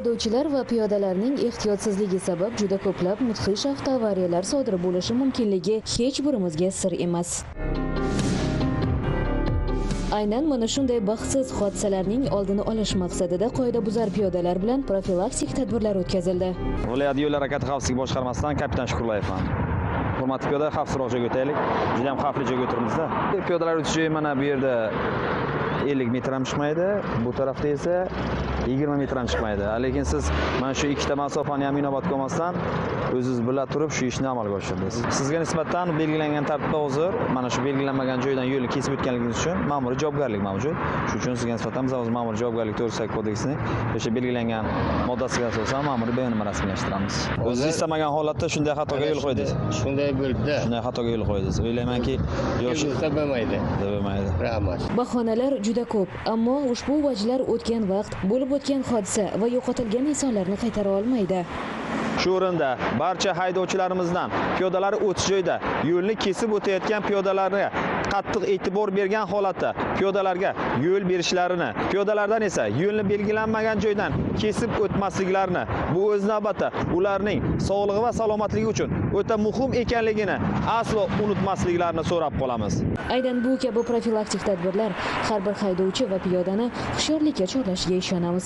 haydovchilar va piyodalarning ehtiyotsizligi sabab juda ko'plab mudhish avtoavariyalar sodir bo'lishi mumkinligi hech birimizga sir emas. Aynan mana shunday baxtsiz hodisalarning oldini olish maqsadida qoidabuzar piyodalar bilan profilaktik tadbirlar o'tkazildi. Viloyat yo'l harakati xavfsizligi boshqarmasidan kapitan shukurlayevman hurmatli piyoda xavfsizroq joyga o'taylik. Juda ham xavfli joyga o'tiribmizda. Piyodalar o'tish joyi mana bu yerda ellik metr ham chiqmaydi. Bu tarafda esa yigirma metr ham chiqmaydi lekin siz mana shu ikkita masofani ham inobatga olmasdan o'zingiz bila turib shu ishni amalga oshirdingiz. Sizga nisbatan belgilangan tartibda hozir mana shu belgilanmagan joydan yo'lni kesib o'tganligingiz uchun ma'muriy javobgarlik mavjud. Shuning uchun sizga nisbatan biz hozir ma'muriy javobgarlik to'g'risidagi kodeksni o'sha belgilangan moddasiga asosan ma'muriy bayonnoma rasmiylashtiramiz. O'zingiz istamagan holatda shunday xatoga yo'l qo'ydingiz. Shunday bo'libdi. Shunday xatoga yo'l qo'ydingiz. O'ylaymanki yosh bo'lmaydi. Bo'lmaydi. Rahmat. Bahonalar juda ko'p ammo ushbu vajlar o'tgan vaqt bo'lib o'tgan hodisa va yo'qotilgan insonlarni qaytara olmaydi. Shu o'rinda barcha haydovchilarimizdan piyodalar o'tish joyida yo'lni kesib o'tayotgan piyodalarni qattiq e'tibor bergan holatda piyodalarga yo'l berishlarini piyodalardan esa yo'lni belgilanmagan joydan kesib o'tmasliklarini bu o'z navbatda ularning sog'lig'i va salomatligi uchun o'ta muhim ekanligini aslo unutmasliklarini so'rab qolamiz. Aynan bu kabi profilaktik tadbirlar har bir haydovchi va piyodani hushyorlikka chorlashiga ishonamiz.